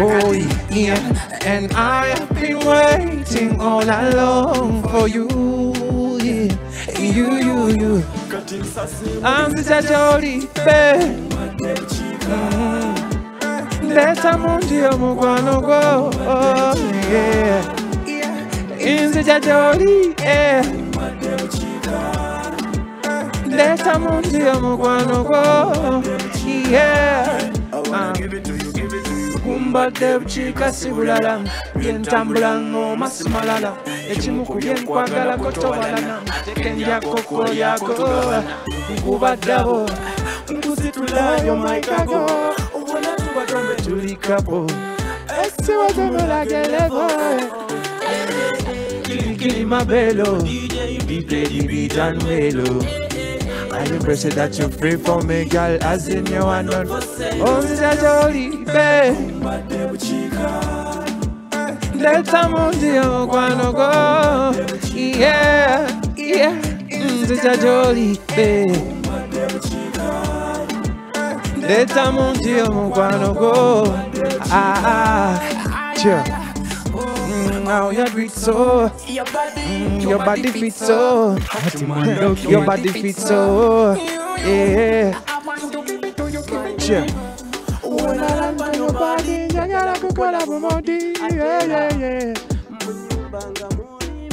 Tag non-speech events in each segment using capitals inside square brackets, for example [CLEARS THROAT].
Oh yeah, and I have been waiting all along for you. Yeah, you, you, you. I'm the jolly babe. Leta mundi omukwano gwo. Oh yeah. Inzija jolly, yeah. Leta mundi omukwano gwo. Yeah. Uh bumbadde bukiika si bulala byentambula ng'oma simalala ekimu ku byenkwagalako tobalana kendyakoko yako nkubaddabo nkuzitulayo maikago obona tuba tombetulikapo esiwazomulagelego belo mabelo bipedi bitanwelo I embrace it that you're free for me, girl, as in you are not. Oh, Mr. Jolie, babe. Leta mundi omukwano go. Yeah, yeah. Mr. Jolie, babe. Leta mundi omukwano go. Ah, ah, sure. Mm, How you do it so? Mm, Your body fits so. Your body fits so. Yeah. Sure. When I land on your body, njagala kukola bumodi. Yeah, yeah, yeah.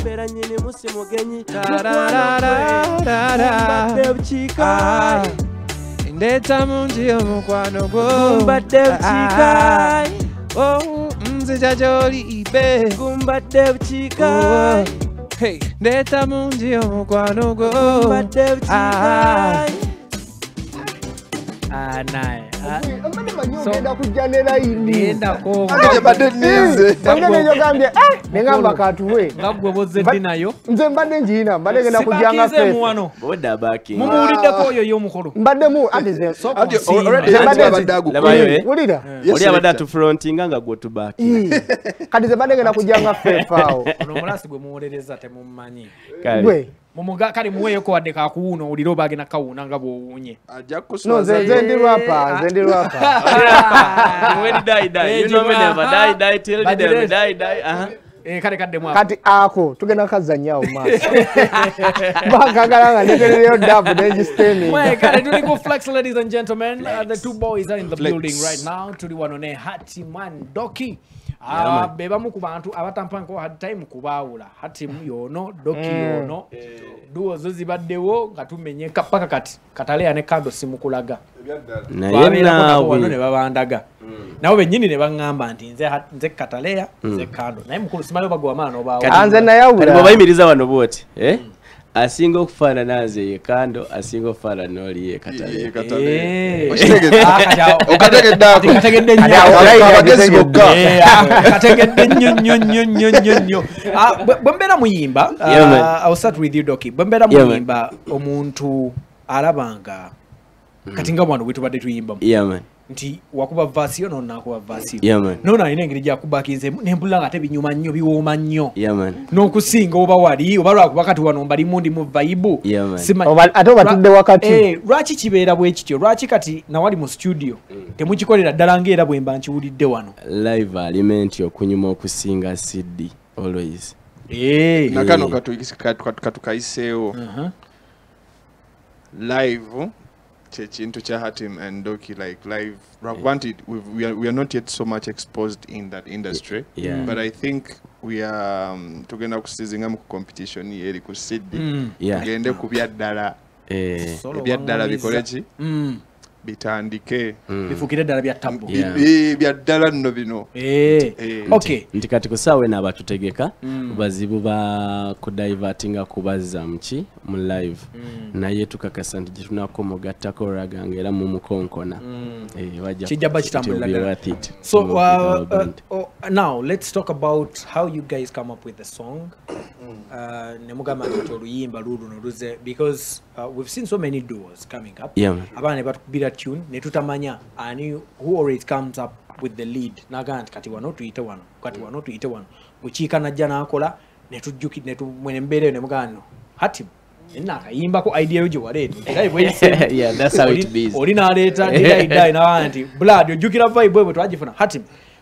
mbeera nyini musi mugenyi Ta-ra-ra-ra-ra-ra. mbadde bukiika Ah, Ndeta mungi omukwano gwo. mbadde bukiika Ah, Oh, nzija gy'oli ibe. gumbadde bukiika. Oh, hey, Ndeta mungi omukwano gwo. mbadde bukiika Naye. Mbadde manyi So- ogenda kujja ne layini Gendako Ate badde nnize. olina nenyogambye nengamba katuwe nze mbadde njiyina mbadde genda kujjanga Mumuwuliddeko oyo y'omukulu. mbaddemu eh? wulira. Oli abadde atufrontinga nga gwe tubaki Ii. kati ze mbadde genda kujjanga fefe [LAUGHS] awo Ono omulasi gwe muwolereza temumumanyi. gwe Mumuga kale muweeyoko wadde kakuwuuna owulire oba agenda kawuuna nga bw'owuunye. Ajja no kuswaza nze nze ndi rapa nze ndi rapa when die die you Eh, know me Juma, never. Aha. die die till But the the rest- die die aha. Eh, kale kaddemu ako. kati ako tugenda kazanyawo maaso [LAUGHS] bakagala nga neterereyo dabu Well, negisteni kale tuli ku flex ladies and gentlemen. Uh, the two boys are in the building right now. Tuli wano ne hatiman doki Uh, be bamu ku bantu abatampanko hard time kubaawula. Hatimu yono doki yono. Duwo zo zibaddewo nga tumenyeka paka kati kataleya ne kando simukulaga. Naye Babeerako wano ne babandaga. Nabo bennyini ne baŋŋamba nti nze nze kataleya nze kando. Naye mukulu simanyi oba gwe wamala n'obaawo anze kati nayawula bwebayimiriza wano bwoti eh asinga okufaanana nze ye kando asinga okufaanana oli ye katale Eh. Ah, kati awo- [LAUGHS] Okategedde ako. kati kategedde nnyo. Kati awo- Olabika abagezi Kategedde. bokka Eh, ah, nnyo nnyo nnyo nnyo nnyo nnyo Ah, bwe- mbeera muyimba. I'll start with you doki bwe mbeera muyimba omuntu alabanga kati nga bwano bwe tubadde tuyimbamu nti wakuba vaasiyo nonakuba vaasiyo Yeah, man. noona alina engeri gyakubakinze nempulira nga ate binyuma nnyo biwooma nnyo yaman n'okusinga oba wali oba lwakuba kati wano mbalimu ndi mu vaibu Yeah, man. Sima- ate obatudde wakati. Eh, lwaki kibeera bwe kityo lwaki kati nawali mu studio temukikolera ddala ngaera bwe mba nkiwulidde wano live alimenti okunyuma okusinga cd always Eh. nakano katu- katu- katu- katukayiseewo Mhm. live kyekintu kya hatim and doki like live lwakuba nti we've- we are, we are not yet so much exposed in that industry Yeah. but i think we are um, tugenda kusizingamu ku competition eri ku cd Mm. Yeah. tugende ku byaddala Eh, Solo ebyaddala bamuwuliza. bikole Mm. Bitandike mm. bifuukire ddala bya tabu Yeah. Bi- byaddala nno bino Eh. Eh. okay nti kati ku saawa eno abatutegeka Mm. bazibu ba kudivatinga kubazza muki mu live Mm. naye tukakasa nti gyetunako mugattako olaganga era mumukonkona Eh, bajja Kijja ba it will kitambulira be ddala. worth it. so It will uh, be well uh, done. oh, now let's talk about how you guys come up with the song uh, nemugamba nti oluyimba luuluno luze because uh, we've seen so many duos coming up Yeah, man. abaana ne batukubira tune ne tutamanya ani who always comes up with the lead. Nagaa nti kati wano tuyite wano kati wano tuyite wano. Mukiika najja n'akola netujjuki nembeera eyo nemugamba no hati naakayimbako idea yo gye waleeta. Era bwe yise- [LAUGHS] Yeah, that's how it Oli- is. oli n'aleeta [LAUGHS] didaidai nagaa nti blood ojjukira vibe bwe twagifuna. Hati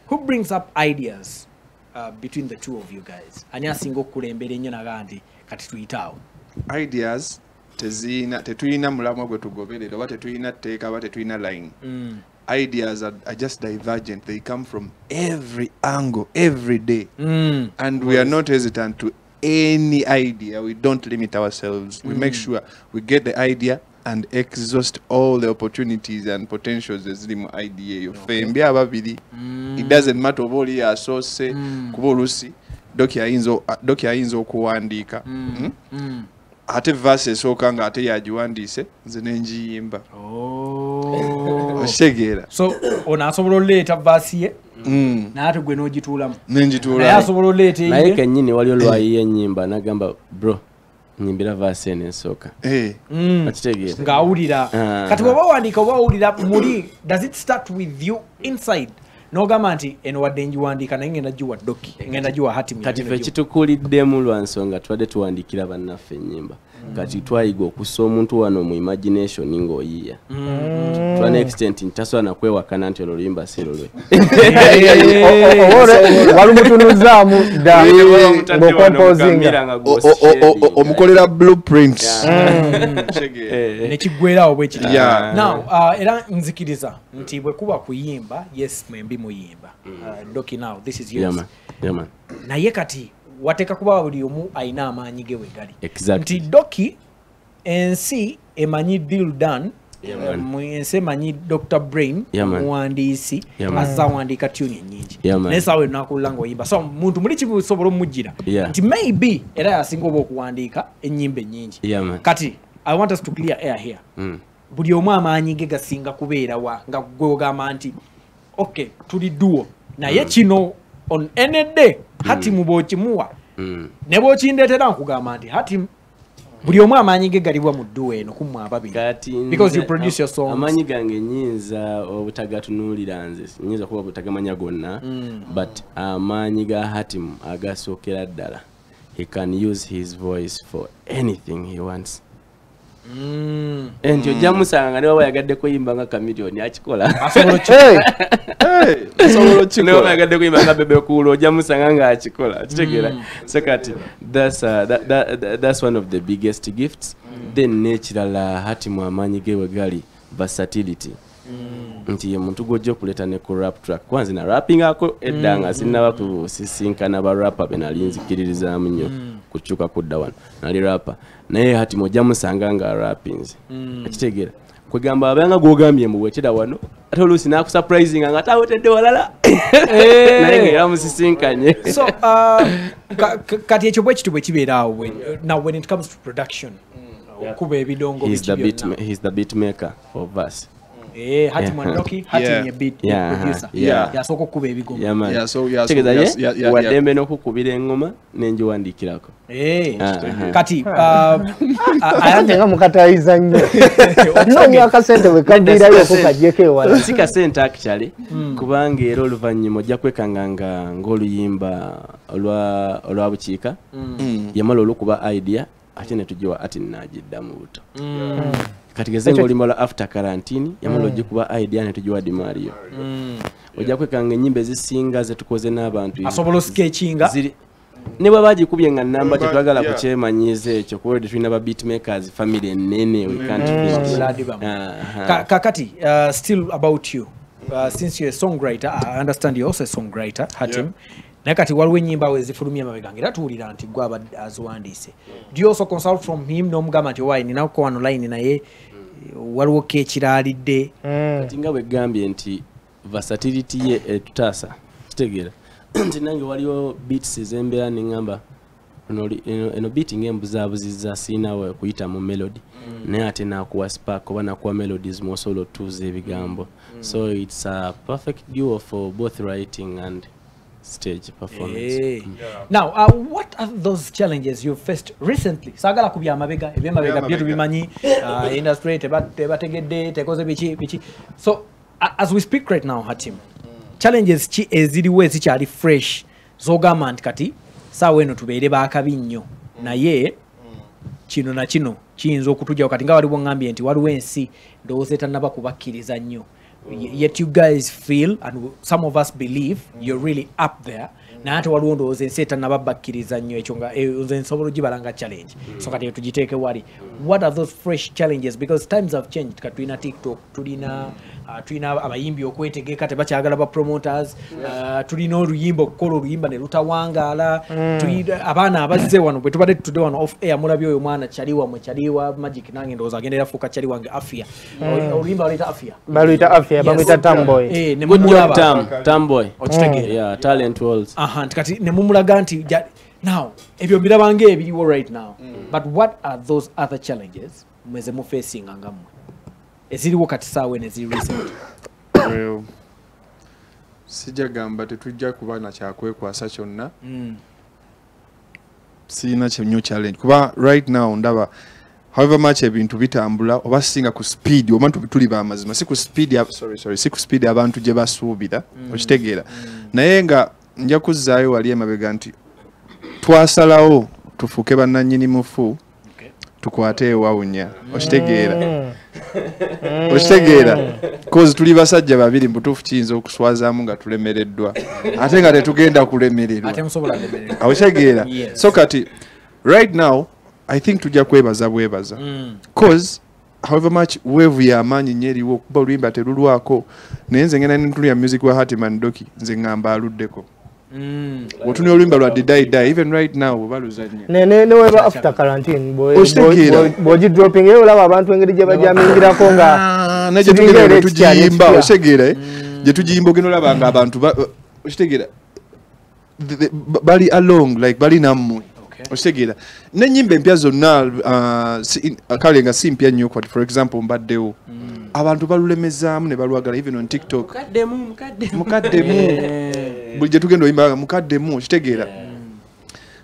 who brings up ideas uh, between the two of you guys? Ani asinga okukulembera ennyo naga nti kati tuyitaawo ideas teziyina tetulina mulamwa gwe tugoberera oba tetulina tteeka oba tetulina line. Mm. ideas are, are just divergent. They come from every angle every day. Mm. and we are not hesitant to any idea. We don't limit ourselves. We make sure we get the idea and exhaust all the opportunities and potentials ezirimu idea. Eyo fembi ababiri. It doesn't matter oba oli yasoose kuba olusi doki ayinza okuwandiika. Mm? Mm. Ate vaasi esooka nga ate yagiwandiise nze nenjiyimba Oh. okitegeera. So ono asobola oleeta vaasi ye? Mm. naate gwe n'ogituulamu. Naye nenjituula asobola oleeta naye eyiye kennyini waliwo lwayiye ennyimba nagamba bro nyimbira vaasi eno ensooka Eh, Mm. okitegeera. Ng'awulira. Ah. kati bw'oba wandiika oba wawulira muli does it start with you inside n'ogamba nti eno wadde njiwandiika naye ngenda giwa doki ngenda giwa hati kati fe kitukuliddemu lwa nsonga tubadde tuwandiikira bannaffe ennyimba. Kati twayiga okussa omuntu wano mu imagination ng'oyiiya. Twa ne extent nti tasobola nakwewakana nti olwo luyimba si lulwe. [LAUGHS] Walumutunuzaamu dda. Ng'okompozinga o- o- o- o- omukolera blueprints Kitegeera. Eh, nekiggwerawo bwe kiti Yeah. now uh, era nzikiriza nti bwe kuba kuyimba yes mwembi muyimba uh, doki now this is yours yaman yaman naye kati wateeka kuba buli omu alina amaanyi ge we gali Exactly. nti doki ensi emanyi deal done Yeah, man. ensi emanyi dr brain Yeah, man. muwandiisi Yeah, man. azza awandiika tuni enyingi Yeah, man. naye saawa enakulula ngaoyimba so muntu muli kisobola omujjira Yeah. nti maybe era yasinga oba okuwandiika ennyimba ennyingi Yeah, man. kati i want us to clear air here Mm. buli omu amaanyi ge gasinga kubeerawa nga gwe ogamba nti ok tuli duo. Naye kino on any day hatimu bw'okimuwa Mm. ne bw'okindeetera nkugamba nti hatimu buli omu amaanyi ge galibwa mu duo eno kumu ababiri. Amanyi gange nyinza obutagatunuulira nze nyinza kuba butagamanya gonna Mm. but amaanyi ga hatim agasookera ddala he can use his voice for anything he wants Mm. nti ojja musanga nga niwaba yagadde kuyimba nga kamilioni akikola. Niwaba okikola yagadde kuyimba nga bebe kuula ojja musanga nga akikola. Kitegeera so kati that's, uh, that, that, that, that's one of the biggest gifts. Then n'ekirala hatimu amaanyi ge we gali versatility. Nti ye muntu gwojja okuleeta ne ku rap track. Kwanzi na rappingako edda nga sinnaba kusisinkana barapa be nali nzikiririzaamu nnyo kukyuka kudda wano. Nali rapa naye hati mojja musanga nga rappings ekitegeera. Kwegamba abanga gwogambye mbuwetera wano ate oluusi nakusurprisinga nga tawetedde walala. [LAUGHS] Naye ngaera musisinkanye so [LAUGHS] uh, ka- ka- kati ekyo bwe kitu bwe kibeeraawo bwe- now when it comes to production okuba ebidongo he's the beat maker of us Eh, hatimu Yeah. andoki hatimu Yeah. ye beat Yeah, producer. Yeah. yasooka okuba ebigoma Yeah, man. Yeah, so- yeah, so- Kitegeeza yeah, ye yeah, yeah, waddembe n'okukubira eŋŋoma nenjiwandiikirako Eh, Aha. kati uh, [LAUGHS] a- ate ayanja nga mukatayiza nnyo [LAUGHS] noonya akasente bwe kaviirayoko kagyeko ewala si kasente actually. Kubanga era oluvannyuma ojja kwekanga nga ng'oluyimba olwa olwa bukiika yamala olukuba idea ate netugiwa ati nagiddamu buto kati zengo limo lwa after quarantine yamala ogikuba idea netugiwa dimario ojja kwekanga enyimba ezisinga zetukoze n'abantu asobola osikekinga ziri ne bwe bagikubye nga namba Ba- tetwagala yeah. kukyemanyiiza ekyo kuba olwo tulina ba beatmakers family enene we can't mm. uh. Ka- kakati uh, still about you. Uh, since you're a songwriter i understand you're also a songwriter hatim. Yeah. Naye kati waliwo ennyimba wezifulumya emabega era tuwulira nti gwe abadde aziwandiise. Do you also consult from him? N'omugamba nti owaye ninako wano line naye. Waliwo ko ekiraalidde kati nga bwegambye nti versatility ye etutaasa kitegeera [CLEARS THROAT] nti nange waliwo beats ezembeera neŋŋamba eno oli- eno- eno beat ngaembuzaabuziza siinawe kuyita mu melody. Naye ate nakuwa spark oba nakuwa melodies mwosobola otuuza ebigambo. So its a perfect duo for both writing and stage performance. Hey. Now, uh, what are those challenges you've faced recently? Sagala kubya amabega, ebyamabega byo tubimanyi, uh, industry teba- tebategedde, tekoze biki biki. So, a- as we speak right now, Hatim, challenges ki eziriwo ezikyali fresh z'ogamba nti kati saawa eno tubeere baakabi nnyo. Naye kino na kino kiyinza okutujjawo kati nga waliwo ŋŋambye nti waliwo ensi ndowooza etannaba kubakkiriza nnyo yet you guys feel and some of us believe you're really up there. Naye ate waliwo ndowooza ensi etanaba bakkiriza nnyo ekyo nga eh, nze nsobola ogibala nga challenge. So kati tugiteeke wali. What are those fresh challenges? Because times have changed. Katulina tulina tiktok tulina uh, tulina abayimbi okwetegeka tebakyagala ba promoters. Uh, tulina oluyimba okukola oluyimba ne lutawangaala Tuli- abaana abazze wano bwe tubadde tutudde wano off air mulabye oyo mwana kyali wamwe kyali wa magic nange ndowooza agendera fuuka kyali wange afia. Oluyimba baluyita afia. Baluyita afya bamwita tamboy. Eh, ne good job mumulaba. tam tamboy. Okitegeera? yeah talent walls. Aha nti kati nemumulaga nti now ebyo mbirabanga ebiriwo right now. But what are those other challenges? Mweze mufacinga ngammwe eziriwo kati saawe neziri recent Well, sijja gamba tetujja kuba na kyakwekwasa kyonna. Sirina kyenyo challenge. Kuba right now ndaba however much ebintu bitambula oba singa ku speed oba tu- tuli bamazima si ku speed sorry, sorry, si ku speed abantu gye basuubira okitegeera. Naye nga nja kuzzaayo wali emabega nti twasalawo tufuuke bannannyini mufu tukwate ewawunya. Okitegeera. [LAUGHS] Okitegeera. Kozi tuli basajja babiri mubutuufu kiyinza okuswazaamu nga tulemereddwa. Ate nga tetugenda kulemererwa. Awekitegeera Yes. so kati right now i think tujja kwebaza bwebaza. Cause however much wave yamaanyi nnyo eriwo okuba oluyimba terulwako naye nze ngenda nentulya music wa hatiman doki nze ngamba aluddeko otunira oluyimba lwa didaida even right now ne- neweba after quarantine bw'ogidropping era olaba abantu engeri gye bajamingirako nga Ah, naye Kiringa gyetugenda era netugiyimba ekikya, okitegeera eh? gyetugiyimba ogenda olaba nga abantu ba- okitegeera bali along like bali nammwe. Okitegeera nenyimba empya zonna ah, si- kale nga si mpya nnyo kwati for example mbaddewo. Abantu balulemezaamu ne balwagala even on tiktok. Mukaddemu mukaddemu [LAUGHS] buli gye tugenda oyimba mukaddemu okitegeera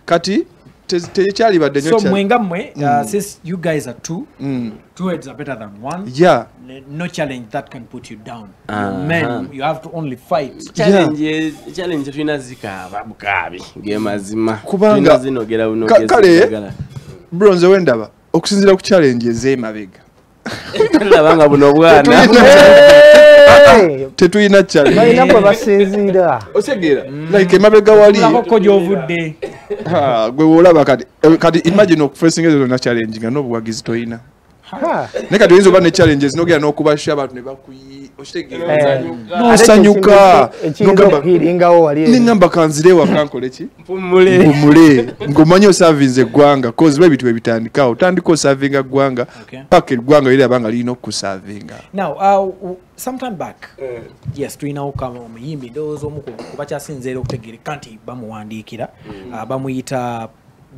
kati te- tekyali badde nnyo so kya- mwenga mmwe uh, since you guys are two Mm. two heads are better than one yeah. no challenge that can put you down. Aha. men you have to only fight. Challenge challenge tulina zikaaba bukaabi ge mazima. Kubanga- kale- njagala. bro nze wendaba okusinziira ku challenge ez'emabega tulabanga buno bwana Hey! tetulina challenge balina gwe basinziira otegeera like emabega wali ko gyovudde Ah, gwe woolaba kati eh, imagine okufacinga ezo zonna challenge nga n'obuwagizi toyina Ha. naye kati oyinza oba ne challenges nogera n'okubasha abantu ne bakuyi okitegeera Eh, nosanyuka. neŋŋamba kanzire ewaka nkole ki? Mpumule. Ng'omanyi osavinze eggwanga kozi bwe bitwe bitandikawo otandika osavinga ggwanga Okay. paka eggwanga liraba nga lirina okukusavinga now uh, sometime back yes tulinawo kama omuyimbi ndowooza omu ku ku bakyasinzeera okutegereka nti bamuwandiikira. Uh, bamuyita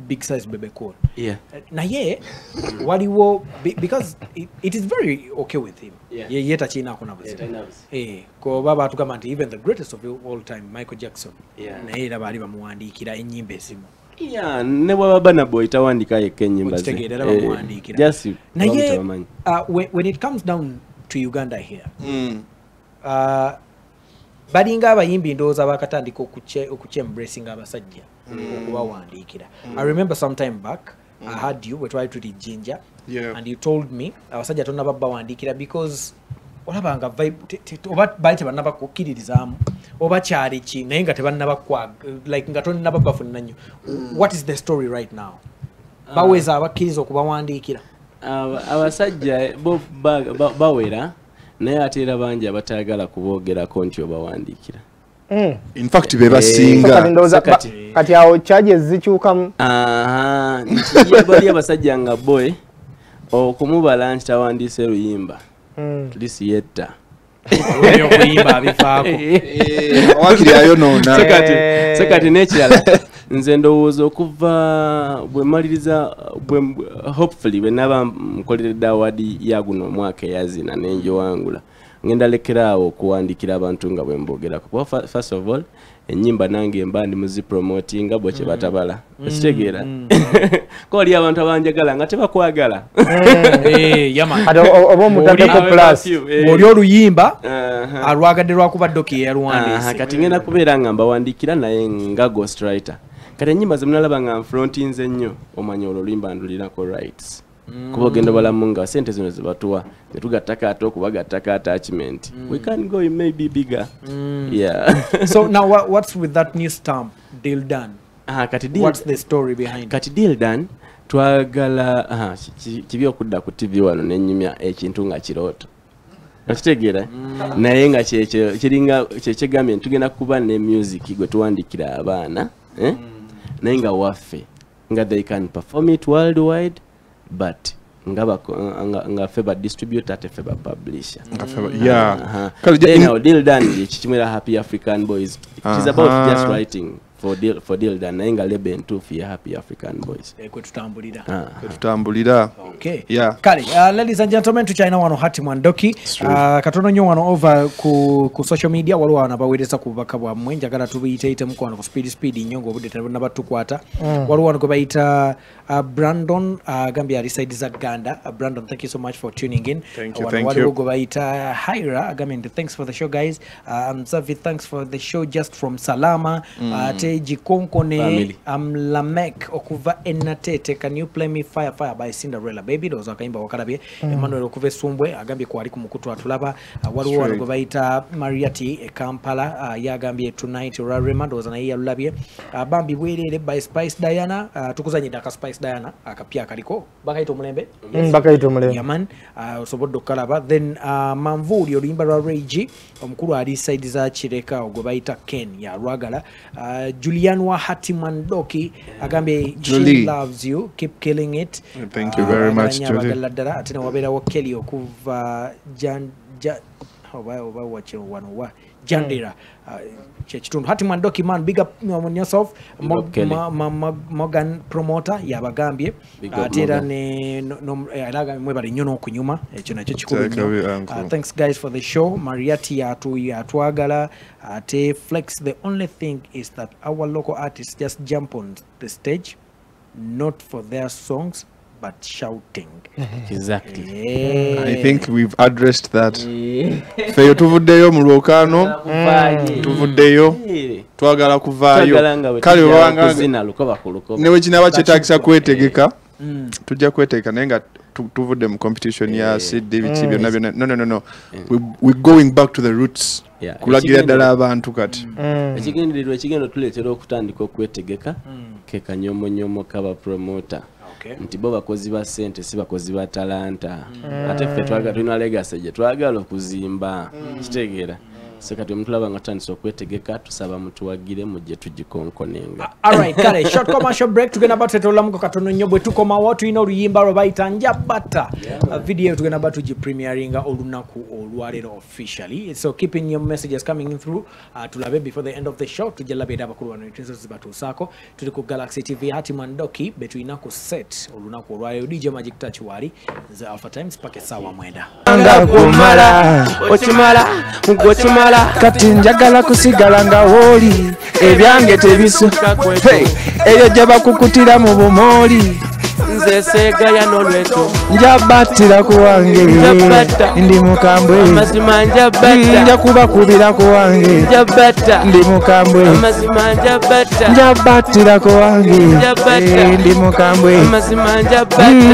big size bebe cool Yeah. na naye [LAUGHS] waliwo be- because it, it is very okay with him Yeah. Ye- ye takiinaako na buzibu Eh, kuba batugamba nti even the greatest of all time michael jackson Yeah. naye era baali bamuwandiikira ennyimba ezimu Yeah, ne bwaba banaboy tawandika yekka ennyimba ze. Eh, naye uh, when, when it comes down to uganda here mm. uh, balinga abayimbi ndowooza bakatandika okukyembracinga abasajja okubawandiikira i remember some time back i had you wetwali tuli jinja Yeah. and you told me abasajja tona babawandiikira because olabanga vibe te- te- oba baali tebannabakukkiririzaamu oba kyali ki naye nga tebannabakwa like nga tonnaba bafuna nnyo. What is the story right now? Baweza abakkiriza okubawandiikira Aba- abasajja bo ba- ba- bawera naye ate era bangi abatayagala kuboogerako nti obawandiikira Mm. in fact be basinga. So kati- awo charges zikyukamu aha nti ye bali abasajja nga boy okumubala nti tawandiise luyimba. Mm. tulisi yetta. Okuyimba abifaako. [LAUGHS] Wakiri ayonoona. So kati Eh. n'ekirala nze ndowooza okuva bwe maliriza bwe hopefully bwe naba nkoleredde awadi ya guno omwaka eyazina nenjiwangula ngenda lekera awo okuwandikira abantu nga bwe mbogerako. Kuba first of all enyimba nange mba ndi muzipromotinga bwe kye batabala. Ekitegeera [LAUGHS] ko wali abantu abanjagala nga tebakwagala. [LAUGHS] Eh, oba omutaddeko Oli- plus. Eh, ng'oli oluyimba aha. alwagadde lwakuba doki Aha, yeyaluwandiise kati ngenda kubeera nga mbawandikira naye nga ghostwriter. Kati enyimba zemunalaba nga nfrontinze nnyo omanya olwo oluyimba ndulinako rights kuba ogenda balamu nga sente zino zebatuwa netugattako ate okubagattako attachment mm. we can go it may be bigger. Yeah. [LAUGHS] So now what, what's with that new stamp deal done Ah, kati deal- what's the story behind kati deal done twagala uh, ki- ki- kibi okudda ku tv wano nenyumya ekintu nga kirooto. Okitegeera? Naye nga kiringa kyekigambye tugenda kuba ne music gwe tuwandikira abaana eh? naye nga waffe nga they can perform it worldwide but ngaba nga- nga fe ba distributor ate fe ba publisher yeah. Aha. Kale, je now, deal done chichimira happy african boys. It is about Aha. just writing for deal, for deal done. Na inga lebe entuufu ya happy african boys. E kwe tutambulira kwetu tutambulira okay. Yeah. kale uh, ladies and gentlemen tukyalina wano hati mwandoki. Uh, katono nyo wano over ku, ku social media waliwo wano abaweereza ku bubaka bwammwe njagala tubiyiteeyitemu wano ku speed speed nnyo ngaobudde mm. waliwo wano gwe bayita uh, brandon agambye uh, ali side za ganda uh, brandon thank you so much for tuning in. Thank you, uh, thank you. gwe bayita hira agambye nti thanks for the show guys. Uh, Savi, thanks for the show just from salama. Mm. Uh, te jikonkone am lamek okuva enatete can you play me fire fire by cinderella? Baby ndowooza akayimba Mm. emmanuel okuva Sumbwe agambye kwali ku mukutu atulaba. Uh, waliwo wano mariati e kampala. Uh, yagambye tonight olwarema ndowooza naye yalulabye Uh, bambi bwereere by spice diana. Uh, Tukuzani Daka spice diana akapya akaliko bakayita omulembe Mm, bakayita omulembe yaman uh, osobodde okukalaba then uh, manvuuli oluyimba lwa ragi omukulu ali saidi za kireka ogwe bayita ken yalwagala uh, julian wa hatimandoki agambye she Julie. loves you keep killing it. Thank you very much, Julie. abagalala ddala ate newabeerawo kelly okuva jan, ja, oba oba wakino wano wa jandira. Uh, kyekitundu hatimandoki man big up on yourself Mog, ma- ma- ma- morgan promoter yabagambye atera ate era ne no- eh, agambye mwebale nnyo n'okunyuma ekyo nakyo kikulu nnyo. Uh, thanks guys for the show. Mariati yatu yatwagala ate flex the only thing is that our local artists just jump on the stage not for their songs but shouting. Exactly. Yeah. i think we've addressed that. Feyo tuvuddeyo mu lwokaano? Tuvuddeyo? Twagala kuvaayo. Kale obanga kuzina lukoba ku lukoba. newe kinaba kyetagisa kwetegeka tujja kwetegeka naye nga tu- tuvudde mu competition ya cd biki byonna byonna. No no no no. We- we're going back to the roots. Kulagira ddala abantu kati. Ekigendererwa ekigenda tuleetera okutandika okwetegeka. Ke kanyomonyomo kabapromota Okay. Nti bo bakozi ba ssente si bakozi ba talanta. Ate ffe twagala tulina legasi gye twagala okuzimba. Kitegeera so kati omutulaba nga tutandisa okwetegeka tusaba mutuwagire mujje tugikonkonenga alright kale short commercial break tugenda ba tetolamuko katono nnyo bwe tukomawo tulina oluyimba lwe bayita njabata Uh, video tugenda ba tugipremieringa olunaku olwaleero officially. So keeping your messages coming in through uh, tulabe before the end of the show tujalabe daba abakulu bano etenzo zibatuusaako tuli ku galaxy tv hatimandoki be tulina ku set olunaku olwaleero dj magic touch wali nze alpha times paka essaawa mwenda. Kumala okimala gwekimala kati njagala kusigala nga wooli. Ebyange tebisoka Hey, eyo gye bakukutira mu bumooli. Nze seegaya n'olweto njabattira ku wange ndi mukambwe. Nja kubakubira ku wange. Ndi mukambwe. Njabattira ku wange. Ndi mukambwe.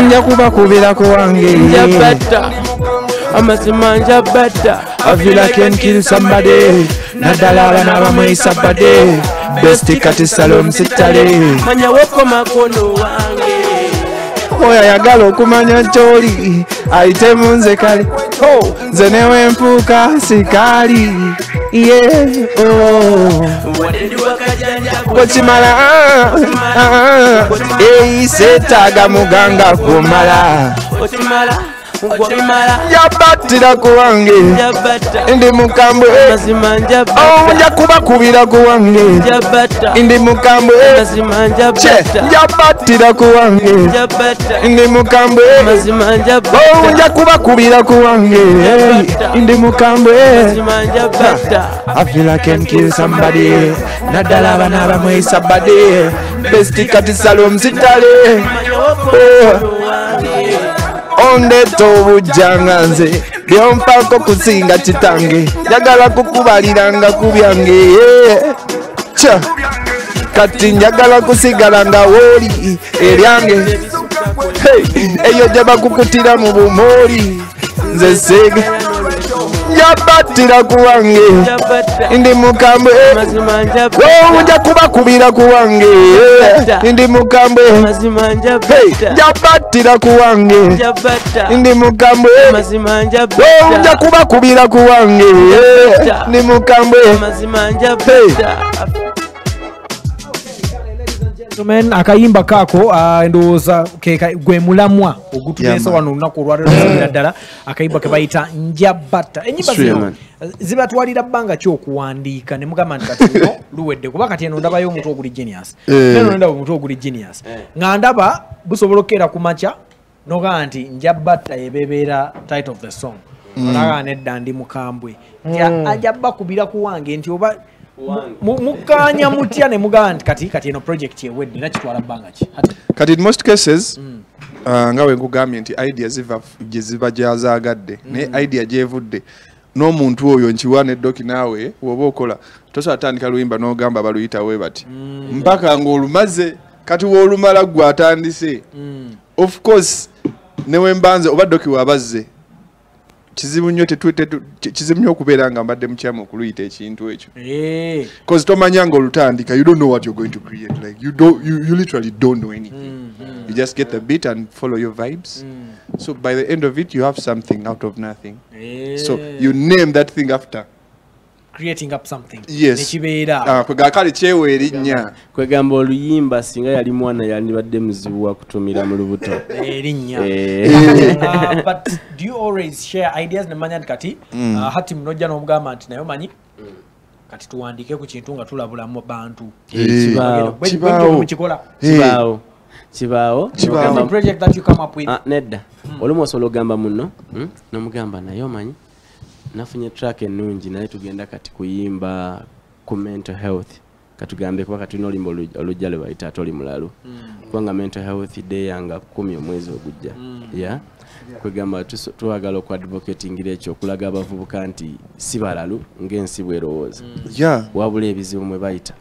Nja kubakubira ku wange. Amazima njabatta Can kill somebody. Naddala abana abamweyisa bade besti kati salom sitale manya wokoma kono wange. Oyo ayagala okumanya kyoli ayitemu nze kale Oh, nze newempuuka sikaali ye wadde ndi wakajanjako kokimala eyiseetaaga muganga kumala njabattira ku wange. Ndi mukambwe. Amazima Oh, nja kubakubira ku wange. Ndi mukambwe. Njabattira ku wange. Ndi mukambwe. Amazima Oh, nja kubakubira ku wange. Ndi mukambwe. I feel I can kill somebody. Naddala abana abamweyisa bade besti kati salom sitale ondeeta obujjanga nze byompaako kusinga kitange njagala kukubaliranga ku byange kya kati njagala kusigala nga wooli eryange eyo gye bakukutira mu bumooli nze seega njabattira ku wange ndi mukambwe mazima njaba Oh, nja kubakubira ku wange ndi mukambwe mazima njaba Hey, njabattira ku wange njabata ndi mukambwe mazima Oh, nja njabata kubakubira ku wange ndi mukambwe mazima njabata gentlemen akayimba kaako ah, ndowooza gwe mulamwa ogutuleese man. wano olunaku olwaliro lusabira ddala akayimba ke bayita njabatta enyimba zino eh, zibatwalira bbanga ki okuwandiika? Ne mugamba nti kati luno [LAUGHS] luwedde kuba kati eno ndabayo omutwe oguli genius. Eno ndaba omutwe oguli genius. Nga ndaba busobola okukeera ku makya nogamba nti njabatta yebebeera title of the song. Olagaa nedda ndi mukambwe. Nti ajja bakubira ku wange nti oba mukkaanya mutya ne mugamba nti kati kati eno project ewedde era kitwala bbanga ki? Kati in most cases uh, nga bwe nkugambye nti idea ziva f- gye ziba gyazaagadde naye idea gyevudde n'omuntu oyo nkiwa neddoki naawe woba okola tosobola tandika luyimba n'ogamba baluyitawe bati mpaka ng'olumaze kati woolumala gwe atandise of course newe mbanze oba doki wabazze kizibu nnyo tetu- tetu- ki- kizibu nnyo okubeera nga mbadde mukyamu okuluyita ekintu ekyo. Eh, because tomanya nga olutandika you don't know what you're going to create like you don't you, you literally don't know anything. You just get the beat and follow your vibes. So by the end of it you have something out of nothing. Eh, so you name that thing after creating up something. Yes. Nekibeera. Ah, kwega kale kyewa erinnya. Kwegamba oluyimba singa yali mwana yandibadde muzibu wa kutumira mu lubuto. Erinnya. Eh. Uh, [LAUGHS] but do you always share ideas? Nemanya nti kati uh, hati munojja n'omugamba nti naye omanyi kati tuwandiike ku kintu nga tulabulamu bantu. Eh, kibaawo. Bwe- bwe- Kibaawo. bwe mukikola. Kibaawo. Kibaawo. Kibaawo. Every Ogamba- project that you come up with. Ah, nedda. Olumu osobola ogamba muno mm, nomugamba naye omanyi nafunye track ennungi naye tugenda kati kuyimba ku mental health. Katugambe kuba katulina oluyimba limbo olujja lwe bayita ate oli mulalu. Kubanga mental health day yanga kumi omwezi ogujja ya? Kwegamba twagala okuadvocatingira ekyo okulaga abavubuka nti si balalu ng'ensi bwerowooza yeah wabula ebizibu mwe bayita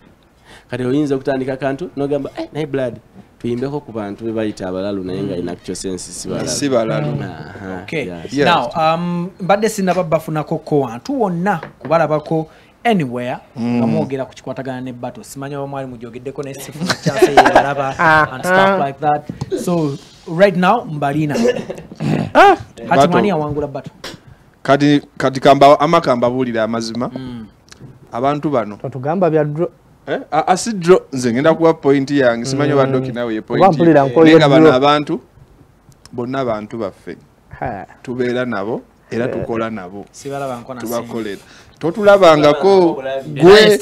kati oyinza okutandika kantu nogamba "Eh, naye blood tuyimbeko ku bantu be bayita abalalu naye nga ina kyo sensi si balalu. Yeah. Yeah. Now, um, mbadde sinaba bafunako ko wantu wonna kubalabako anywhere nga mwogera ku kikwatagana ne battle simanyi oba mwali mujogeddeko naye sifuna chance yebalaba and stuff like that. So right now mbalina hati Battle. mwani yawangula battle kati kati kamba amaka mbabuulira amazima. Abantu bano totugamba bya asidro nze ngenda kuwa point yange simanyi oba doki nawe ye point Oba mpulira ye. nkoyo Naye nga bano abantu bonna bantu baffe. Ha. tubeera nabo era tukola nabo. Tubakolera. totulabangako. Gwe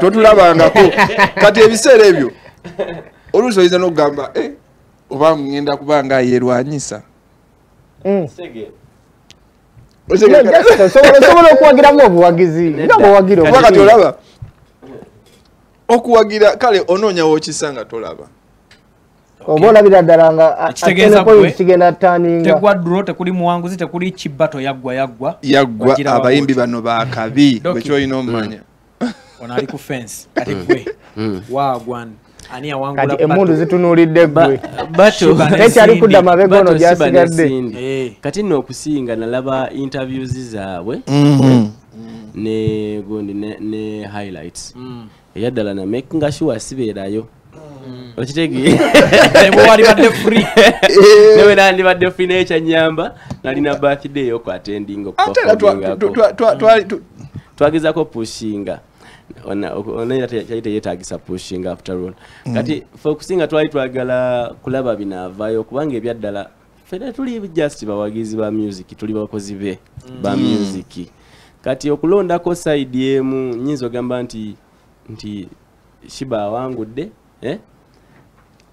totulabangako. [LAUGHS] Kati ebiseera ebyo oluusi oyinza n'okugamba "Eh, oba ngenda kuba nga yerwanyisa Mm. Osobola okuwagiramu obuwagizi. Nga bwewagira kuba kati olaba okuwagira kale onoonya wookisa nga tolaba. Oba olabira ddala nga kigenda taninga tegwa dro tekuli muwanguzi tekuli kibato yaggwa. Yaggwa yaggwa abayimbi bano bakabi [LAUGHS] bwekyolina omumanya. Ono ali ku fence [LAUGHS] kati gwe. Wagwan ani yawangula kati emundu zitunuulidde gwe. bato tekyali kudda mabega ono gyasigadde. Eh. kati nno okusinga nalaba interviews zaabwe ne gundi ne highlights eyaddala na makinga sure sibeerayo okitegeere [LAUGHS] nebwewali badde free. [LAUGHS] Newe nandibadde free naye kyanyamba nalina birthday ey'okuatendinga ate era twa- twa- twa- twa- twali tu- twagezako pushinga. Kyali teyetagisa pushinga after all. Kati fe okusinga twali twagala kulaba binaavaayo kubanga ebyaddala fena tuli just bawagizi ba music tuli bakozi be ba music. Kati okulondako side emu nyinza ogamba nti nti shiba awangudde eh?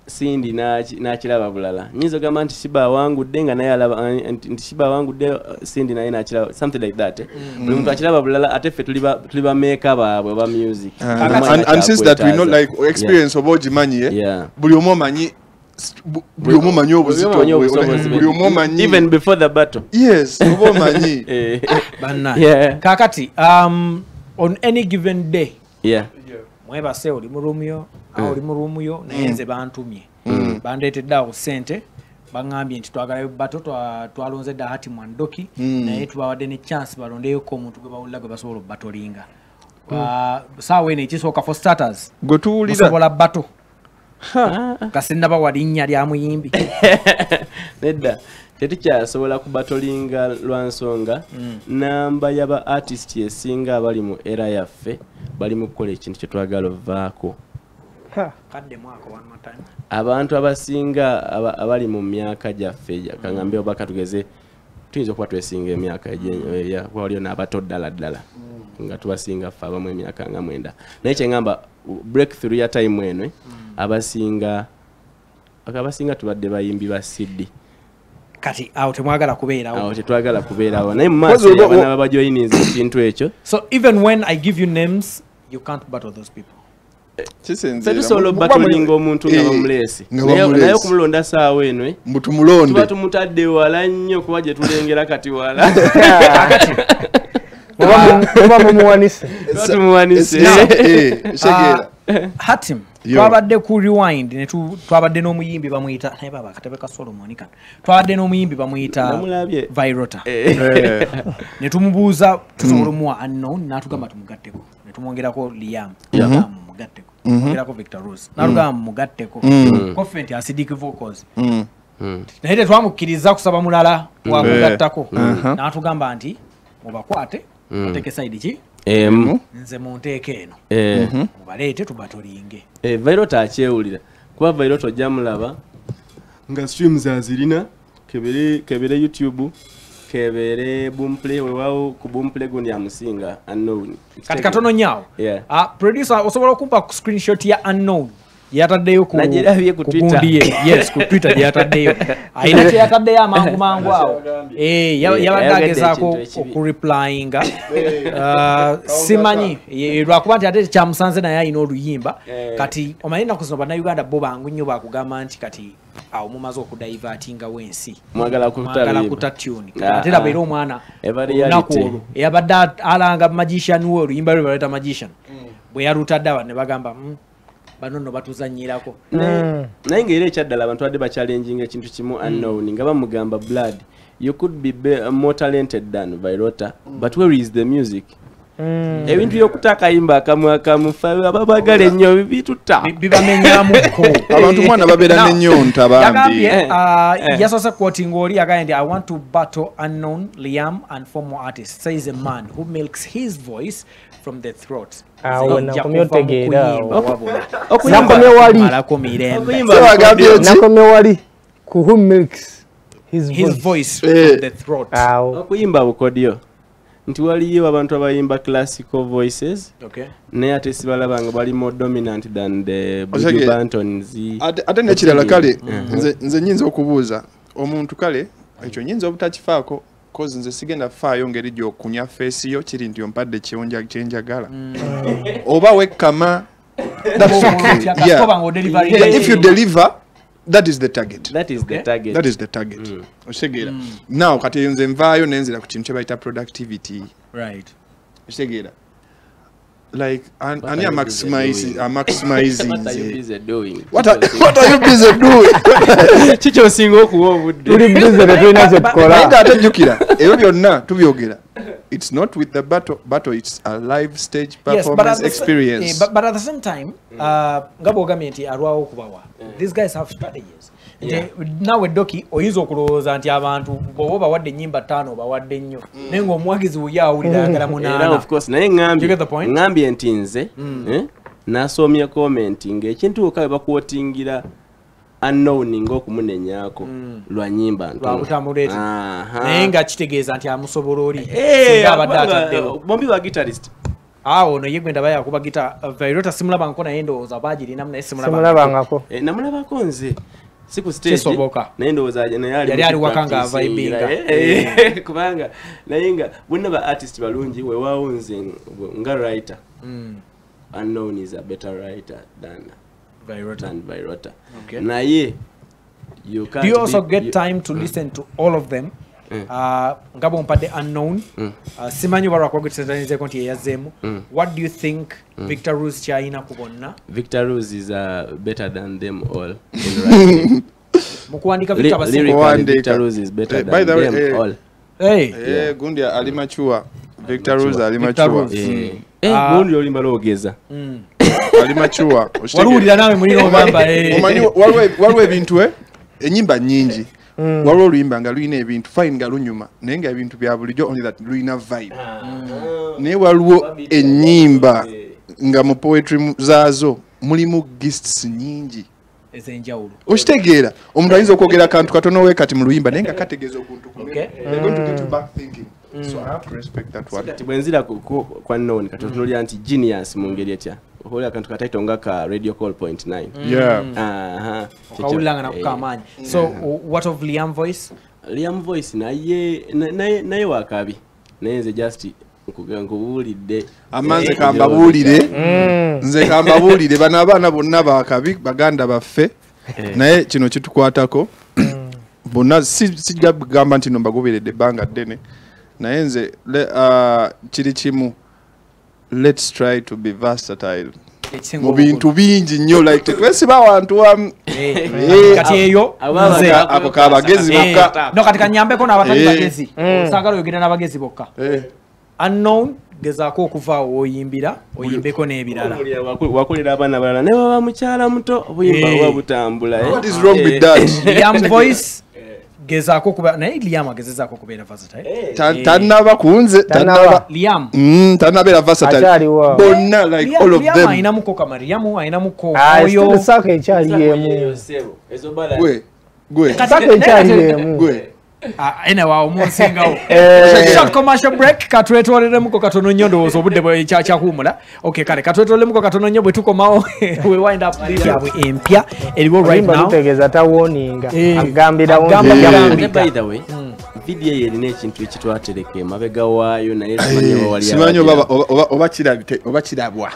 sindi na nakiraba bulala. Nyinza ogamba nti shiba awangudde nga naye alaba eh, nti shiba awangudde de sindi naye nakiraba something like that eh? buli muntu akiraba bulala ate ffe tuli ba- tuli bameeka baabwe ba music. Uh, and, and since that we know like experience oba ogimanyi eh, Yeah. buli omu omanyi buli omu omanyi obuzito Buli omu bwe, obusobozi bwe. buli omu omanyi. Even before the battle. Yes oba omanyi. [LAUGHS] Eh, banna. Yeah. kakati um, on any given day yeah mwebase oli mu rumu yo awo oli mu rumu yo naye nze bantumye. Bandeetedde awo sente baŋŋambye nti twagala bato twa- twalonze dda hati mwandoki naye tubawadde ne chance balondeyoko omuntu gwe bawulira gwe basobola obbatolinga. Saawa eno ekisooka for starters gwe tuwulira. musobola bato kasinnaba walinnya lya muyimbi. [LAUGHS] Nedda tetukyasobola kubatolinga lwa nsonga. Namba y'aba artist esinga abali mu era yaffe bali mu kukola ekintu kye twagala ovaako abantu abasinga aba- abali mu myaka gyaffe kaŋambe oba katugeze tuyinza okuba twesinga emyaka egye- eya- waliyo n'abato ddala ddala nga tubasinga ffe abamu emyaka nga mwenda. Naye kyeŋŋamba breakthrough ya time eno abasinga abasinga tubadde bayimbi ba sidi kati awo temwagala kubeerawo. Awo tetwagala kubeerawo. Naye mu babajoyiniza ekintu ekyo. So even when i give you names you can't battle those people. Tetusobola obatulinga omuntu nga Eh, bamuleesi naye okumulonda saawa eno eh, tuba tumutadde wala nnyo kuba gye tulengera kati wala. [LAUGHS] Muba mu- muba mumuwanise tumuwanise Eh, Segeera. hatim. Twabadde ku rewind ne twabadde n'omuyimbi bamuyita naye baba akatebe ka solomoni kano. Twabadde n'omuyimbi bamuyita virota Eh, [LAUGHS] ne tumubuuza tusobola omuwa unknown n'atugamba tumugatteko ne tumwongerako liam. Tugamba mumugatteko mwongerako victor rose. N'atugamba mumugatteko ko ffe nti acidic vocals. Mm. naye tetwamukkiriza kusaba mulala wamugattako n'atugamba nti mubakwate. Bateke saidi ki nze munteeka eno. Eh, mubaleete tubatolinge. Eh, vairota akyewulira. Kuba vairota ojja mulaba. Nga streams azirina kebere youtube kebere boomplay wewawo ku boomplay gundi amusinga unknown. Kati katono nyaawo Yeah. Ah, producer osobola okumpa ku screenshot ya unknown yataddeyo ku Nagirabye ku ku Twitter. gundi ye yes ku twitter gyeyataddeyo ayina kye yataddeyo amangu mangu awo ya- yabadde agezaako okureplyinga Ah, simanyi lwakuba nti ate kyamusanze naye alina oluyimba kati omanyi ennaku zino bannayuganda bo bangu nnyo bakugamba nti kati. Awo mumaze okudaivatingawo ensi mwagala kuta mwagala luyimba. kuta tune. Ah, ate laba era omwana olunaku olwo eyabadde alanga magician we oluyimba lwe baleta magician. Bwe yalutadde awo ne bagamba "Mm, bano nno batuzanyirako naye naye ngaera ekyaddala abantu badde bakyalenjinga ekintu kimu unknown nga bamugamba blood you could be, be more talented than virota but where is the music? Ebintu byokuta akayimba akamu akamu ababagala ennyo bituta Bi- bibamenyamuko [LAUGHS] abantu mwana babeera Now, nenyonta bambi. yagambye Eh, uh, yasoose quoting oli yagambye nti i want to battle unknown liam and former artist. Says a man who milks his voice from the throat. Nakomye nja kuva mu otegeera kuyimba. awo. wabula. nakomye wali. Ku who milks his his voice. voice Eh. from the throat. Awo. Okuyimba bukodyo. Nti waliyo abantu abayimba classical voices. Naye ate sibalaba nga bali more dominant than the Bantons. ate nekirala kale nze nyinza okubuuza. Omuntu kale ekyo nyinza obutakifaako kozi nze sigenda faayo ngeri gyokunya feesi yo kiri nti ompadde kyenjagala oba wekkama okay. If you deliver that is the target. That is the target. That is the target. Otegeera now kati nze nvaayo nenzira ku kintu kye bayita productivity. Right. Otegeera like an- What ani are you busy amaximize doing? amaximize [LAUGHS] what are you busy doing? What are, what are you busy doing? tetulina kye tukola naye ebyo byonna tubyogera. It's not with the battle battle it's a live stage Yes, performance the, experience. eh, but, but at the same time uh, nga bwogambye nti alwawo okubawa these guys have strategies naawe doki oyinza okulowooza nti abantu bwoba obawadde ennyimba ttaano obawadde nnyo naye awulira [LAUGHS] course naye You ngambye get the point? ngambye nti nze eh, nasomye comment ng'ekintu oka bwe bakwotingira unknown ng'okumunenyako lwa nyimba ntono. lwabutamuleeti Aha. naye nga kitegeeza nti amusobola oli. Eh, singa abadde kubanga, ataddewo. bombi ba guitarist. Awo no ye gwe ndaba yakuba gita vairota simulabangako naye ndowooza baagirinamu naye simulabangako. Simulabangako. Eh, namulabako nze si ku stage Kisoboka. naye ndowooza Yali mu ali wakanga practice vibinga. era, eh, eh, [LAUGHS] kubanga. Naye nga bonna ba artist balungi weewaawo nze nga writer. Unknown is a better writer than, Vairota. than virota Okay. naye you do can't you also be- get you- time to listen to all of them nga bwompadde unknown ah, simanyi oba lwakwagwetesanizeko nti yeyazzeemu. What do you think victor rus kyalina ku bonna? Victor rose is uh, better than them all in [LAUGHS] writing. mu kuwandiika Li- victor rose is better Eh, than them eh, all. Hey. Eh, gundi ali mature victor rose ali eh, Ah. gundi olimba lwogeza [COUGHS] ali [COUGHS] omanyi waliwo- ebintu enyimba nyingi waliwo oluyimba nga lulina ebintu fine nga lunyuma naye nga ebintu bya bulijjo only that lulina vibe. Naye waliwo enyimba nga mu poetry zaazo mulimu gists nyingi ez'enjawulo. Okitegeera omuntu ayinza okwogera akantu katono we kati mu luyimba naye nga [LAUGHS] kategeeza okuntu kunene. Okay. They're going to get you back thinking. So I have to respect that one. kati bwenzira kwa known katutunulira nti genius mu ngeri etya okolera akantu kataito nga ka radio call point 9 Yeah. Aha. okawulira nga Eh, amaanyi so what of liam voice? Liam voice naye na- naye naye wakabi naye nze just nkubuulidde. Ama nze Eh, kambabuulire nze kambabuulire bano abaana bonna bakabi baganda baffe. Naye kino kitukwatako bonna si- sijja kugamba nti no mbagoberedde ebbanga ddene. Naye nze ah, kiri kimu lets try to be versatile. Mu bintu bingi nnyo like tetwesiba wantu wamu. Eh, Eh, kati eyo ako kabagezi Eh, bokka. no kati kanyambeko n'abatali bagezi. Saagala oyogera n'abagezi bokka. Unknown gezaako okuva awo oyimbira oyimbeko n'ebirala. Wakulira abaana balala ne baba mukyala muto obuyimba buba butambula what is wrong with that? [LAUGHS] Liam voice gezaako okuba naye liam agezezaako okubeera versatile. Ta- tanaba kunze liam. Mm, tanabeera versatile. Bonna like all of them. ayinamuko kamariyamu ayinamuko Ah, oyo. saka ekyali yemu gwe gwe. Saka ekyali yemu gwe enewa omunsingawo [LAUGHS] Eh. short commercial break katwetwoleremuko katono nnyo ndowooza obudde bwe kya- kyakuwumula ok kale katwetoleremuko katono nnyo bwe tukomawo [LAUGHS] we wind up yabwe empya eriwo right olimba now. lutegeeza tawoninga Eh. agambirawo vidiyo eyo erina ekintu ekitwatereka emabega waayo naye simanyi oba wali simanyi oba- kirabwa.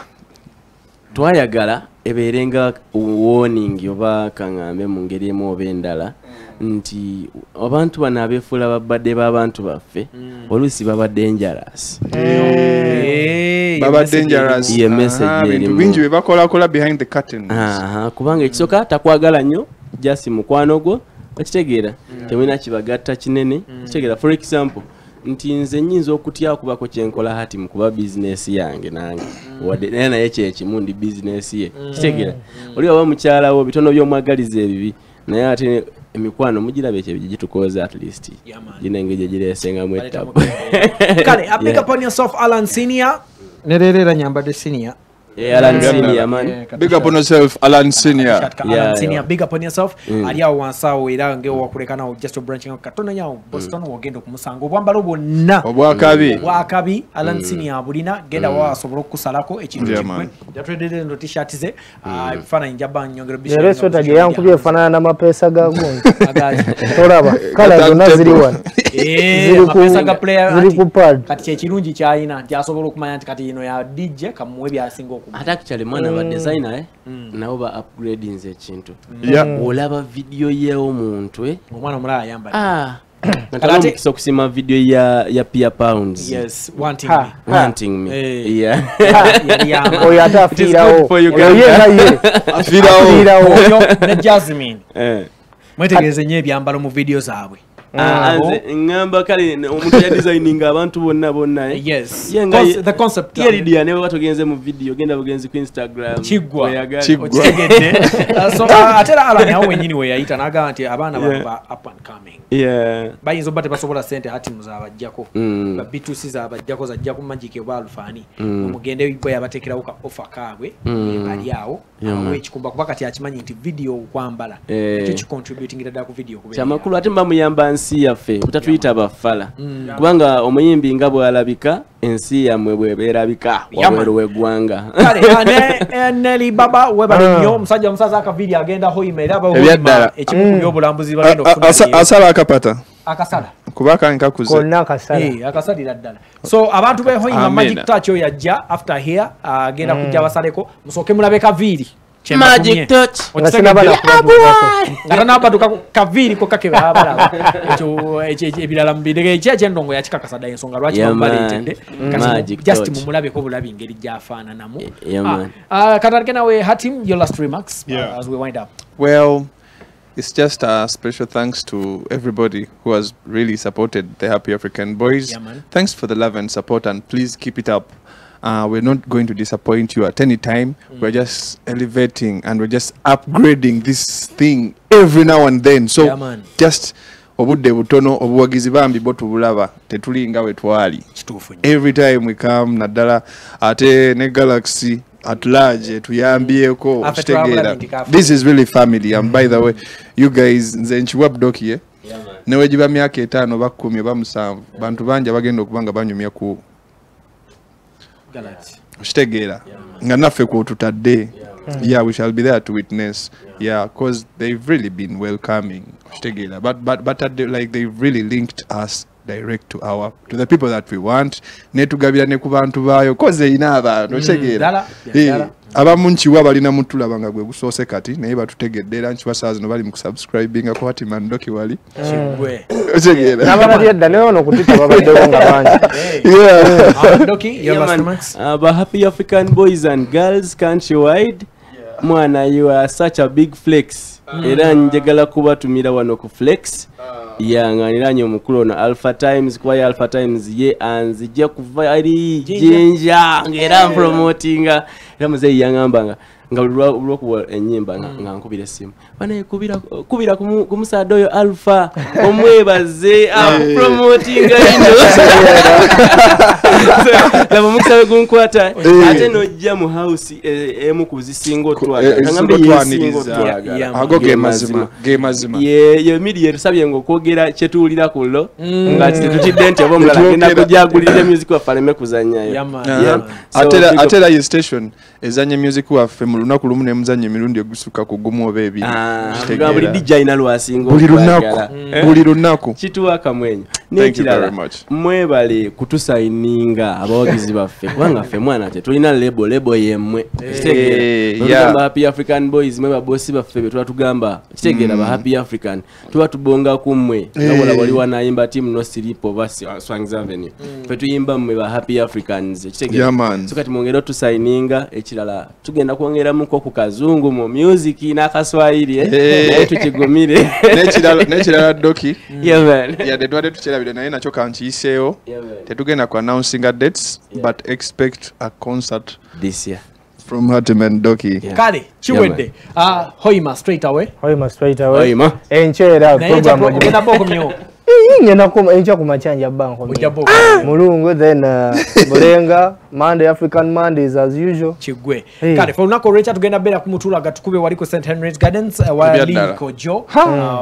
Twayagala ebeerenga warning oba kaŋŋambe mu ngeri emu oba endala nti abantu bano abeefuula babadde b'abantu baffe oluusi baba dangerous Eh, baba message dangerous Ye message erimu. bingi byebakolakola behind the curtains. Kubanga ekisoka takwagala nnyo jasi mukwano gwo okitegeera. Temulina kibagatta kinene. Kitegeera for example nti nze nyinza okutyakubako kyenkola hati mukuba bizinesi yange nange. Wadde naye naye kyekimu ndi bizinesi ye. Kitegeera oli oba mukyalawo bitono byomwagaliza ebibi naye ate emikwano mugiraba ekyo gitukoza at least. Yeah, man. gina engeri gyegireesengamu ettabu [LAUGHS] kale a big up on yourself alan senior. Nererera nyambadde senior alan senior man. Big up on yourself alan senior. Yeah, Alan Senior, yeah. big up on yourself. Ali awo wansi awo era ngewakuleka nawo just branching out. Katono nyawo boston wogenda okumusanga obwambalo bwonna obwakabi bwakabi alan senior abulina genda wa asobola okukusalako ekintu Yeah, kikwe. man. yatwedere ndo t-shirt ze. Ah, ebifaananyi njaba nyongera leero esweta gye yankubye efaanana n'amapeesa ga gundi Agazi. tolaba kala zonna ziri wano Eh, Ziri ku- amapeesa ga player ziri anti- ku pad. kati kyekirungi kyalina nti asobola okumanya nti kati ino ya dj kamuwe byasinga okuma ate actually mwana ba designer eh nabo ba upgradings ekintu Yeah. olaba vidiyo y'omuntu eh. Omwana omulala ayambadde. Ah. [COUGHS] Omukisa okusima vidiyo ya ya pia pounds. Yes wanting Ha. me. wanting me. Hey. yeah. Yali [LAUGHS] yamba oyo ate It is good afiirawo for oyo Uganda. ye nga ye. Afiirawo [LAUGHS] afiirawo ne jasmine. [LAUGHS] Eh. mwetegereze nnyo ebyambalo mu vidiyo zaabwe ŋŋamba kale ne- omuntu ya designing abantu bonna bonna eh. yes Ye Conce- the concept ye lidia ne bwe batogenze mu vidiyo genda bugenzi ku instagram Kiggwa. Weyagala. Kiggwa. okitegedde [LAUGHS] Uh, so uh, era alani awo wenyini weyayita n'agamba nti abaana bano Yeah. ba up and coming Yeah. bayinza oba tebasobola sente hatimu zabajjako Mm. ba bitusi zabajjako zajja ku magic oba alufaani omugende bwe yabateekerawo ka ofa kaabwe bali awo Yeah, awo man. ekikumba kuba kati akimanyi nti vidiyo okwambala Eh. ekyo kicontributingira ddala ku vidiyo okubeera kyamakulu ate mba muyamba nsi yaffe butatuyita bafala. Kubanga omuyimbi nga bwalabika ensi yammwe man. wabweru w'eggwanga. [LAUGHS] Ah, neli baba webale nnyo omusajja omusaza akaviiri agenda hoima era Ebyaddala. ekimu ku byobulambuzi asala akapata. Akasala. Kuba kange kakuze konna akasala. Eh, akasalira ddala. So abantu behoima Amen. magic touch oyo yajja after here agenda kujja basaleko musooke mulabe kaviiri magic touch. Nga sinaba nakulabulako ate nabatuka kaviiriko kakebalaba [LAUGHS] ekyo ekyo- ekyo ebirala mubirege ekya kyendongo yakikakasa ensonga lwaki bamubaleetedde man. Kati Magic just mumulabeko bulabi engeri gyafaananamu Yeah, man. Katalike nawe hatim your last remarks uh, as we wind up. Well, it's just a special thanks to everybody who has really supported the Happy African Boys. Yeah. Thanks for the love and support, and please keep it up. Uh, we're not going to disappoint you at any time. Mm. We're just elevating and we're just upgrading this thing every now and then. So Yeah, just obudde butono obuwagizi bambi bo tubulaba tetuli nga we twali every time we come naddala ate ne galaxy at large tuyambyeko Affe twabula kitegeera binti kafu. this is really family and by the way you guys nze nkiwa budoki ye newegiba myaka etaano oba kkumi oba musanvu bantu bangi abagenda okuba nga banyumya ku. Kitegeera nga naffe kwotutadde yeah. We shall be there to witness. Yeah. Because they've really been welcoming kitegeera but, but, but like they've really linked us direct to our to the people that we want. Netugabira ne ku bantu baayo koze eyina abantu kitegeera. Abamu nkiwa balina mutulaba nga gwe gusoose kati naye batutegedde era nkiwa saa zino bali mu kusubscribinga ko hati mandoki wali Kigwe. na n'abalali edda naye ono kutita babaddewo nga bangi [LAUGHS] Yeah. Ah? Uh, but happy African boys and girls countrywide. Mwana, you are such a big flex. Era njagala kubatumira wano ku flex. Yeah, nga niranye omukulu ono Alpha Times kuba ye Alpha Times ye anzija kuva ali jinja ng'era mpromotinga. Era muzeeyi yaŋŋambanga nga buli lwa- lwokuba ennyimba nga nkubira essimu. Banaye kubira kubira ku mu- ku musaada oyo Alpha [LAUGHS] omwebaze amupromotinga [LAUGHS] ino laba omukisa we gunkwata. [LAUGHS] Ate nojja mu house eh, emu ku zisinga ezisinga yesinga otwaniriza. otwagala. Yeah, ago ge mazima mazima. ge mazima. Ye- ye midi yetusabye nga okwogera kyetuwulira ku lo nga tetutidde nti oba omulala Tetwogera. agenda kujagulira music waffe aleme kuzanyayo. Ate era- ye station ezanye music waffe mu lunaku lumu mzanyi emirundi egusukka ku gumu oba ebiri. Ah, buli dija alina lwasinga buli lunaku buli lunaku. Kituwa mwenye Thank you nekirala very much. mwebale kutusayininga abawagizi baffe. [LAUGHS] Kubanga ffe mwana te tulina lebo lebo yemmwe. Mwe hey, Bwe yeah. tugamba happy african boys mwe babosi baffe be tuba tugamba kitegeera ba happy african. Tuba tubonga ku mmwe. Nabola wali wanayimba team no sleep oba swangs avenue. Ffe tuyimba mmwe ba happy africans. Kitegeera Yeah, man. so kati mwongere otusayininga ekirala tugenda kwongeramuko ku kazungu mu music n'akaswahili eh? Eh. [LAUGHS] naye tukigumire [LAUGHS] N'ekirala- doki [LAUGHS] Yeah, man. yadde twadde tukyerabire naye nakyo kankiyiseewo Yeah, man. tetugenda ku announcing dates but expect a concert this year from Hatiman Doki Yeah. kale kiwedde Ah, hoima straight away oyima straight away Oyima. enkyera naye program ogendako okomyewo ngenda enkya ku macyanja bankomye ojjabo mulungu then uh, [LAUGHS] mulenga monday african mondays as usual. Kigwe Hey. kale fe olunaku olwekya tugenda beera kumutulaga tukube wali ku st henrys gardens eh, wa liko jo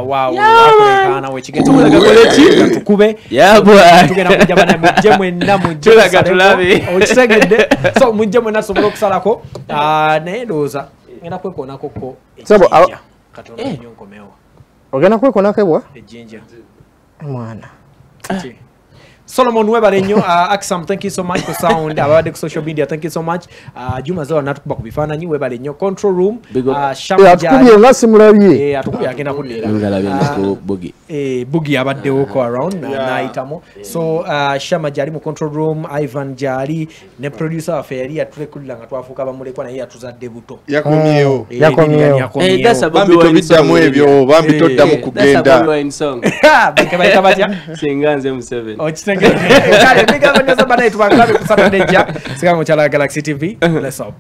wakulenkana wekigendakoleki tukube Yeah, boy. tugenda kujja bana mujje mwenna mujje Tulaga musaleko. tulabe. okitegedde so mujje mwenna tusobole okusalako Ah, naye ndowooza ngenda kwekoonakoko Sabo, aba- ejjinja kati onanyo nkomewo ogenda kwekonakebwa ejjinja mwana Ki? Solomon Webarenyo uh, axam thank you so much for sound ababadde ku social media thank you so much. Uh, juma zewa natukuba ku bifaananyi Webarenyo control room uh, Eh, nga simulabye eh, atukubye agenda kuddeera ngalabye bugi. eh, bugi abaddewoko around na- n'ayitamu so uh, shama Jali mu control room ivan Jali ne producer waffe yali yatulekulira nga twafuuka bamulekwa naye yatuzadde buto yakomyewo. Eh, Yakomyewo. Eh, bambi tobiddamu ebyo bambi toddamu eh, kugenda. [LAUGHS] Singa nze museveni. Okitegedde Kale, mimi kama ndio sababu naitwa ngapi kusafiri nje. Sikamu cha Galaxy TV. Eh. Let's up.